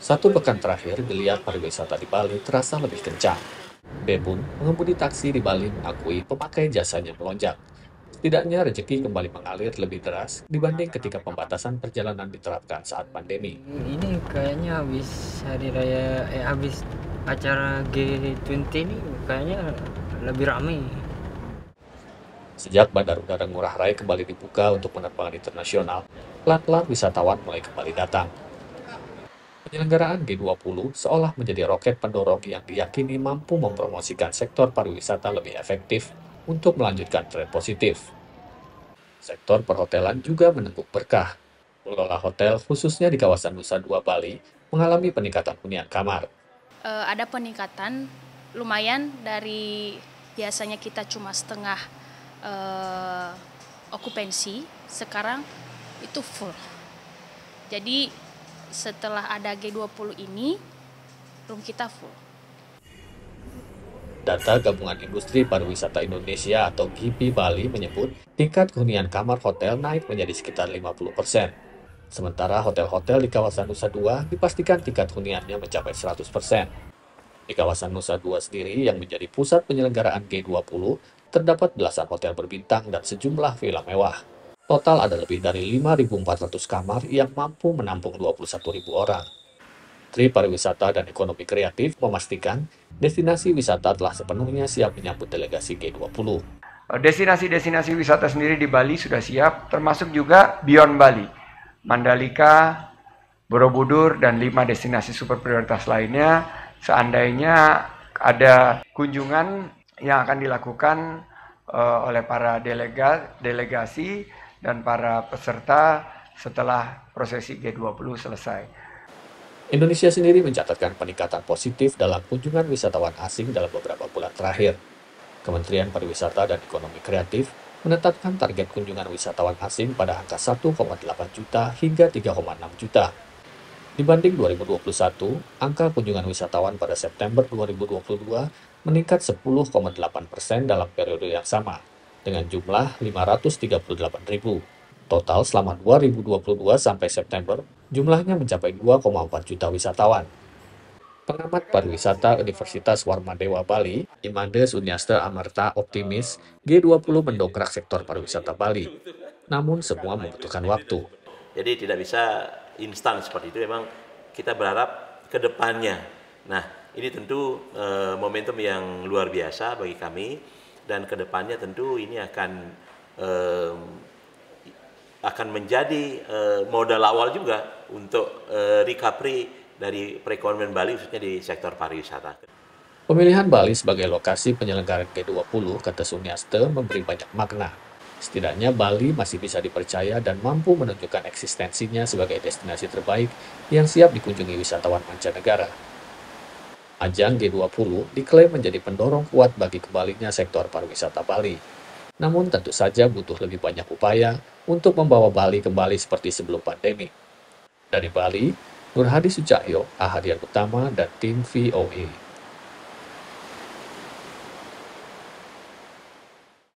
Satu pekan terakhir, geliat pariwisata di Bali terasa lebih kencang. Bebun, pengemudi taksi di Bali mengakui pemakai jasanya melonjak. Setidaknya rezeki kembali mengalir lebih deras dibanding ketika pembatasan perjalanan diterapkan saat pandemi. Ini kayaknya habis hari raya, eh habis acara G20 ini kayaknya lebih ramai. Sejak Bandar Udara Ngurah Rai kembali dibuka untuk penerbangan internasional, pelan-pelan wisatawan mulai kembali datang. Penyelenggaraan G20 seolah menjadi roket pendorong yang diyakini mampu mempromosikan sektor pariwisata lebih efektif untuk melanjutkan tren positif. Sektor perhotelan juga menentuk berkah. Pengelola hotel, khususnya di kawasan Nusa Dua Bali, mengalami peningkatan hunian kamar. uh, ada peningkatan lumayan dari biasanya kita cuma setengah uh, okupansi, sekarang itu full. Jadi setelah ada G20 ini, room kita full. Data Gabungan Industri Pariwisata Indonesia atau GIPI Bali menyebut tingkat kehunian kamar hotel naik menjadi sekitar 50 persen. Sementara hotel-hotel di kawasan Nusa Dua dipastikan tingkat huniannya mencapai 100 persen. Di kawasan Nusa Dua sendiri yang menjadi pusat penyelenggaraan G20, terdapat belasan hotel berbintang dan sejumlah villa mewah. Total ada lebih dari 5.400 kamar yang mampu menampung 21.000 orang. Menteri Pariwisata dan Ekonomi Kreatif memastikan destinasi wisata telah sepenuhnya siap menyambut delegasi G20. Destinasi-destinasi wisata sendiri di Bali sudah siap, termasuk juga Beyond Bali, Mandalika, Borobudur, dan lima destinasi super prioritas lainnya. Seandainya ada kunjungan yang akan dilakukan uh, oleh para delega, delegasi dan para peserta setelah prosesi G20 selesai. Indonesia sendiri mencatatkan peningkatan positif dalam kunjungan wisatawan asing dalam beberapa bulan terakhir. Kementerian Pariwisata dan Ekonomi Kreatif menetapkan target kunjungan wisatawan asing pada angka 1,8 juta hingga 3,6 juta. Dibanding 2021, angka kunjungan wisatawan pada September 2022 meningkat 10,8 persen dalam periode yang sama, dengan jumlah 538 ribu. Total selama 2022 sampai September, jumlahnya mencapai 2,4 juta wisatawan. Pengamat pariwisata Universitas Warmadewa Bali, Imade Sunyasta Amarta optimis G20 mendongkrak sektor pariwisata Bali. Namun semua membutuhkan waktu. Jadi tidak bisa instan seperti itu, memang kita berharap ke depannya. Nah, ini tentu e, momentum yang luar biasa bagi kami dan ke depannya tentu ini akan e, akan menjadi uh, modal awal juga untuk uh, recovery dari perekonomian Bali khususnya di sektor pariwisata. Pemilihan Bali sebagai lokasi penyelenggaraan G20 kata Sunyaste memberi banyak makna. Setidaknya Bali masih bisa dipercaya dan mampu menunjukkan eksistensinya sebagai destinasi terbaik yang siap dikunjungi wisatawan mancanegara. Ajang G20 diklaim menjadi pendorong kuat bagi kembalinya sektor pariwisata Bali. Namun tentu saja butuh lebih banyak upaya untuk membawa Bali kembali seperti sebelum pandemi. Dari Bali, Nur Hadi Sucahyo, Ahadian Utama, dan tim VOA.